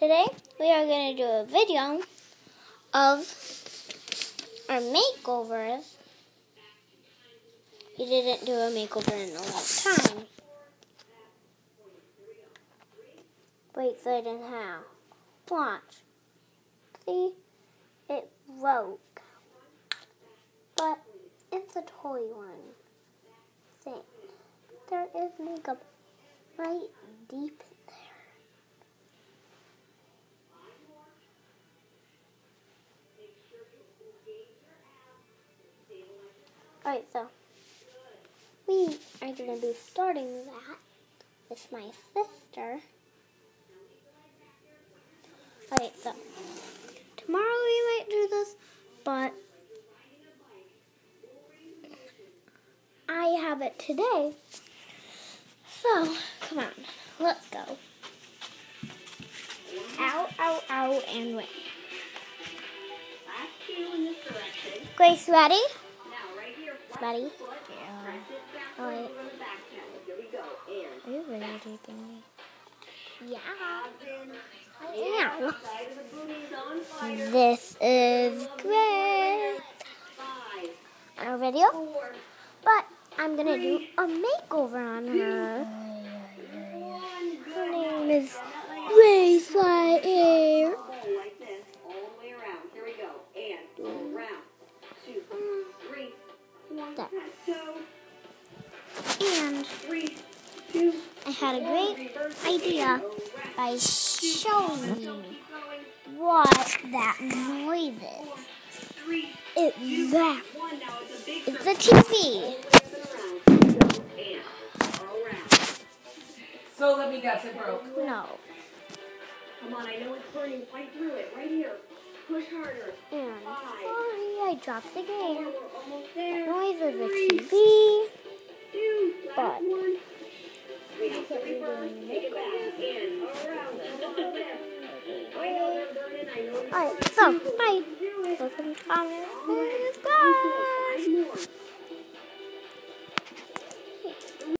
Today we are going to do a video of our makeovers. We didn't do a makeover in a long time. Wait, so didn't have. Watch. See? It broke. But it's a toy one thing. There is makeup right deep Alright, so we are going to be starting that with my sister. Alright, so tomorrow we might do this, but I have it today. So, come on, let's go. Out, out, out, and wait. Grace, ready? Ready? Yeah. Alright. Are you ready, baby? Yeah. Yeah. This is great. On a video, but I'm gonna do a makeover on her. Her name is had a great idea by showing you what that noise is. It's that. It's the TV. So let me guess, it broke. No. Come on, I know it's burning. Fight through it. Right here. Push harder. And sorry, I dropped the game. Oh, we're almost there. Noise is the TV. Alright, so, bye. Welcome to Let's go!